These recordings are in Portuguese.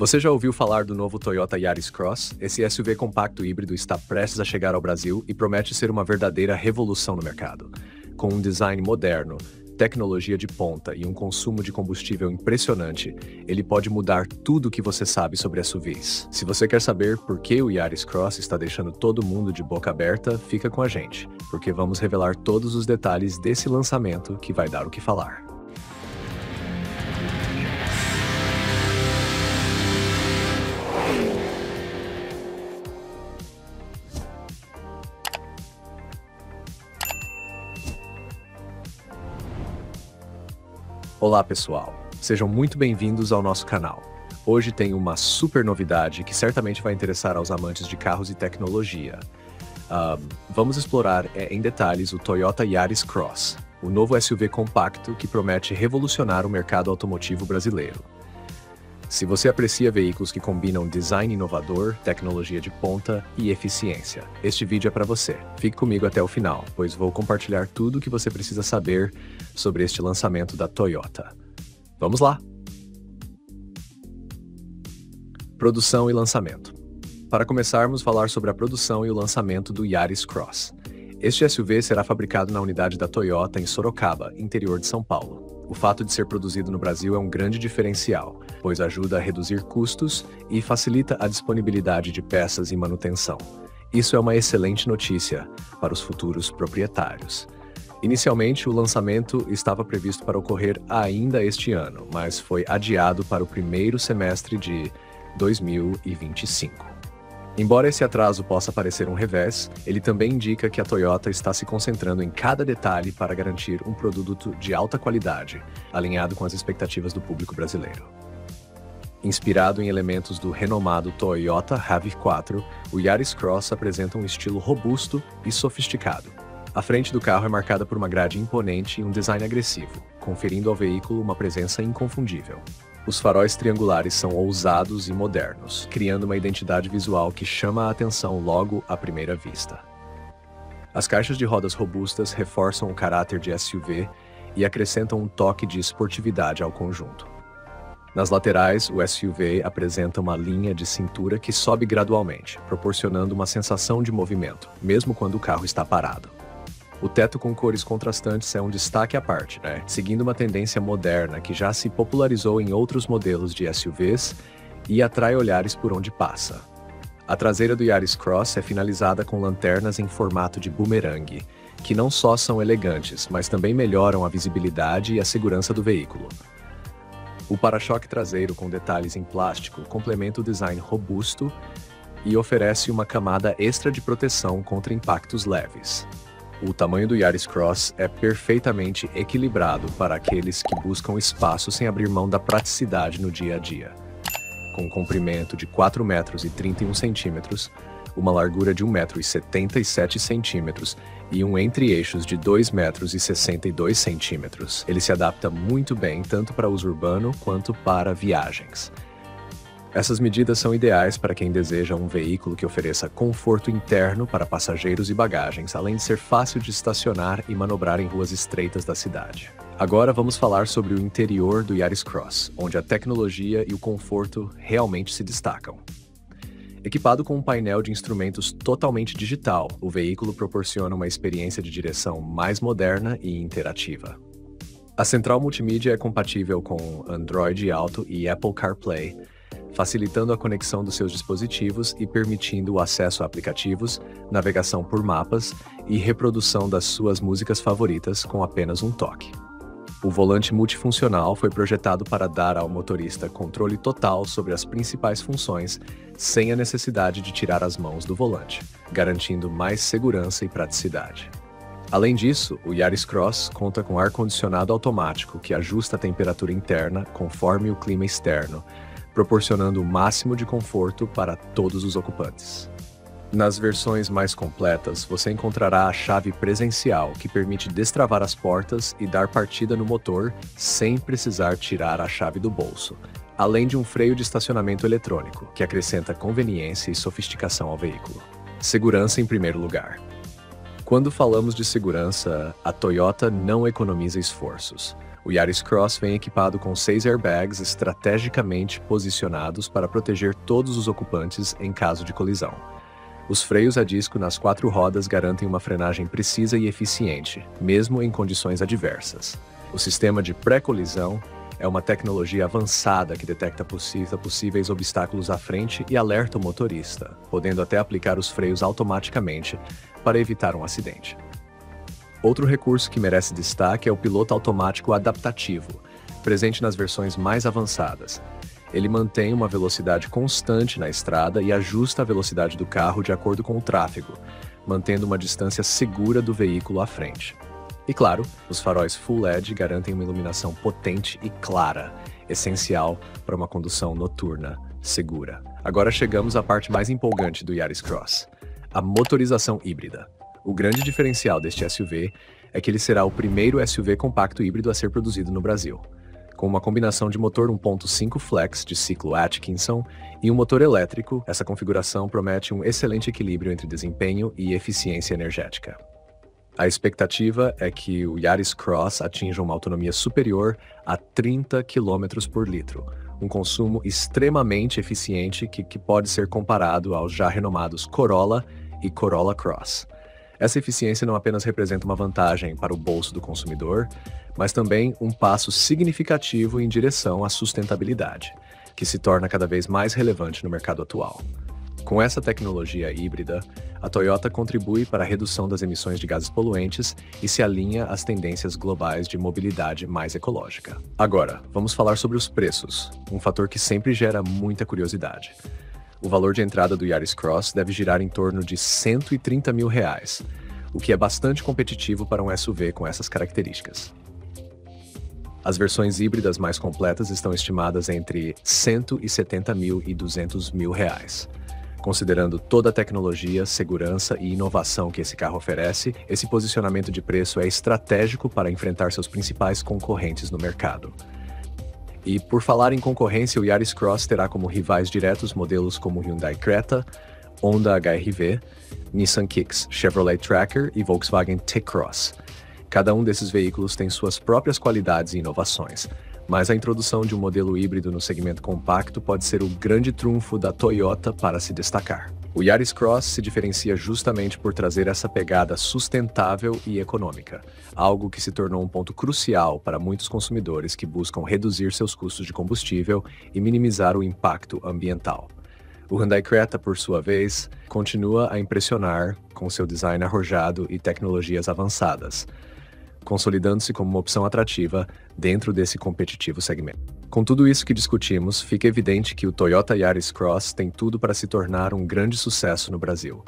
Você já ouviu falar do novo Toyota Yaris Cross? Esse SUV compacto híbrido está prestes a chegar ao Brasil e promete ser uma verdadeira revolução no mercado. Com um design moderno, tecnologia de ponta e um consumo de combustível impressionante, ele pode mudar tudo o que você sabe sobre SUVs. Se você quer saber por que o Yaris Cross está deixando todo mundo de boca aberta, fica com a gente, porque vamos revelar todos os detalhes desse lançamento que vai dar o que falar. Olá pessoal, sejam muito bem-vindos ao nosso canal. Hoje tem uma super novidade que certamente vai interessar aos amantes de carros e tecnologia. Um, vamos explorar é, em detalhes o Toyota Yaris Cross, o novo SUV compacto que promete revolucionar o mercado automotivo brasileiro. Se você aprecia veículos que combinam design inovador, tecnologia de ponta e eficiência, este vídeo é para você. Fique comigo até o final, pois vou compartilhar tudo o que você precisa saber sobre este lançamento da Toyota. Vamos lá! Produção e lançamento. Para começarmos, falar sobre a produção e o lançamento do Yaris Cross. Este SUV será fabricado na unidade da Toyota em Sorocaba, interior de São Paulo. O fato de ser produzido no Brasil é um grande diferencial, pois ajuda a reduzir custos e facilita a disponibilidade de peças e manutenção. Isso é uma excelente notícia para os futuros proprietários. Inicialmente, o lançamento estava previsto para ocorrer ainda este ano, mas foi adiado para o primeiro semestre de 2025. Embora esse atraso possa parecer um revés, ele também indica que a Toyota está se concentrando em cada detalhe para garantir um produto de alta qualidade, alinhado com as expectativas do público brasileiro. Inspirado em elementos do renomado Toyota RAV4, o Yaris Cross apresenta um estilo robusto e sofisticado. A frente do carro é marcada por uma grade imponente e um design agressivo, conferindo ao veículo uma presença inconfundível. Os faróis triangulares são ousados e modernos, criando uma identidade visual que chama a atenção logo à primeira vista. As caixas de rodas robustas reforçam o caráter de SUV e acrescentam um toque de esportividade ao conjunto. Nas laterais, o SUV apresenta uma linha de cintura que sobe gradualmente, proporcionando uma sensação de movimento, mesmo quando o carro está parado. O teto com cores contrastantes é um destaque à parte, né? Seguindo uma tendência moderna que já se popularizou em outros modelos de SUVs e atrai olhares por onde passa. A traseira do Yaris Cross é finalizada com lanternas em formato de boomerang, que não só são elegantes, mas também melhoram a visibilidade e a segurança do veículo. O para-choque traseiro com detalhes em plástico complementa o design robusto e oferece uma camada extra de proteção contra impactos leves. O tamanho do Yaris Cross é perfeitamente equilibrado para aqueles que buscam espaço sem abrir mão da praticidade no dia a dia. Com um comprimento de 4 metros e 31 centímetros, uma largura de 1 metro e 77 centímetros e um entre-eixos de 2 metros e 62 centímetros. Ele se adapta muito bem tanto para uso urbano quanto para viagens. Essas medidas são ideais para quem deseja um veículo que ofereça conforto interno para passageiros e bagagens, além de ser fácil de estacionar e manobrar em ruas estreitas da cidade. Agora vamos falar sobre o interior do Yaris Cross, onde a tecnologia e o conforto realmente se destacam. Equipado com um painel de instrumentos totalmente digital, o veículo proporciona uma experiência de direção mais moderna e interativa. A central multimídia é compatível com Android Auto e Apple CarPlay, facilitando a conexão dos seus dispositivos e permitindo o acesso a aplicativos, navegação por mapas e reprodução das suas músicas favoritas com apenas um toque. O volante multifuncional foi projetado para dar ao motorista controle total sobre as principais funções, sem a necessidade de tirar as mãos do volante, garantindo mais segurança e praticidade. Além disso, o Yaris Cross conta com ar-condicionado automático que ajusta a temperatura interna conforme o clima externo, proporcionando o máximo de conforto para todos os ocupantes. Nas versões mais completas, você encontrará a chave presencial, que permite destravar as portas e dar partida no motor sem precisar tirar a chave do bolso, além de um freio de estacionamento eletrônico, que acrescenta conveniência e sofisticação ao veículo. Segurança em primeiro lugar. Quando falamos de segurança, a Toyota não economiza esforços. O Yaris Cross vem equipado com seis airbags estrategicamente posicionados para proteger todos os ocupantes em caso de colisão. Os freios a disco nas quatro rodas garantem uma frenagem precisa e eficiente, mesmo em condições adversas. O sistema de pré-colisão é uma tecnologia avançada que detecta possíveis obstáculos à frente e alerta o motorista, podendo até aplicar os freios automaticamente para evitar um acidente. Outro recurso que merece destaque é o piloto automático adaptativo, presente nas versões mais avançadas. Ele mantém uma velocidade constante na estrada e ajusta a velocidade do carro de acordo com o tráfego, mantendo uma distância segura do veículo à frente. E claro, os faróis Full LED garantem uma iluminação potente e clara, essencial para uma condução noturna segura. Agora chegamos à parte mais empolgante do Yaris Cross, a motorização híbrida. O grande diferencial deste SUV é que ele será o primeiro SUV compacto híbrido a ser produzido no Brasil. Com uma combinação de motor 1.5 flex de ciclo Atkinson e um motor elétrico, essa configuração promete um excelente equilíbrio entre desempenho e eficiência energética. A expectativa é que o Yaris Cross atinja uma autonomia superior a 30 km por litro, um consumo extremamente eficiente que, que pode ser comparado aos já renomados Corolla e Corolla Cross. Essa eficiência não apenas representa uma vantagem para o bolso do consumidor, mas também um passo significativo em direção à sustentabilidade, que se torna cada vez mais relevante no mercado atual. Com essa tecnologia híbrida, a Toyota contribui para a redução das emissões de gases poluentes e se alinha às tendências globais de mobilidade mais ecológica. Agora, vamos falar sobre os preços, um fator que sempre gera muita curiosidade o valor de entrada do Yaris Cross deve girar em torno de 130 mil reais, o que é bastante competitivo para um SUV com essas características. As versões híbridas mais completas estão estimadas entre 170 mil e 200 mil reais. Considerando toda a tecnologia, segurança e inovação que esse carro oferece, esse posicionamento de preço é estratégico para enfrentar seus principais concorrentes no mercado. E por falar em concorrência, o Yaris Cross terá como rivais diretos modelos como Hyundai Creta, Honda HRV, Nissan Kicks, Chevrolet Tracker e Volkswagen T-Cross. Cada um desses veículos tem suas próprias qualidades e inovações, mas a introdução de um modelo híbrido no segmento compacto pode ser o grande trunfo da Toyota para se destacar. O Yaris Cross se diferencia justamente por trazer essa pegada sustentável e econômica, algo que se tornou um ponto crucial para muitos consumidores que buscam reduzir seus custos de combustível e minimizar o impacto ambiental. O Hyundai Creta, por sua vez, continua a impressionar com seu design arrojado e tecnologias avançadas, consolidando-se como uma opção atrativa dentro desse competitivo segmento. Com tudo isso que discutimos, fica evidente que o Toyota Yaris Cross tem tudo para se tornar um grande sucesso no Brasil.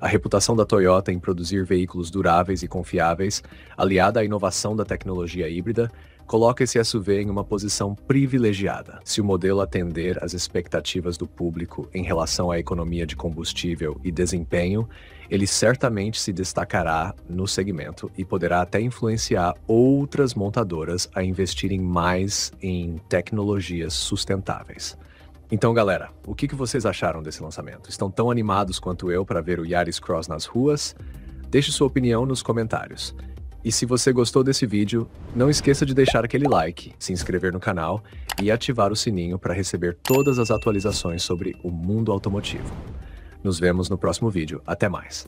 A reputação da Toyota em produzir veículos duráveis e confiáveis, aliada à inovação da tecnologia híbrida, coloca esse SUV em uma posição privilegiada. Se o modelo atender às expectativas do público em relação à economia de combustível e desempenho, ele certamente se destacará no segmento e poderá até influenciar outras montadoras a investirem mais em tecnologias sustentáveis. Então, galera, o que vocês acharam desse lançamento? Estão tão animados quanto eu para ver o Yaris Cross nas ruas? Deixe sua opinião nos comentários. E se você gostou desse vídeo, não esqueça de deixar aquele like, se inscrever no canal e ativar o sininho para receber todas as atualizações sobre o mundo automotivo. Nos vemos no próximo vídeo. Até mais!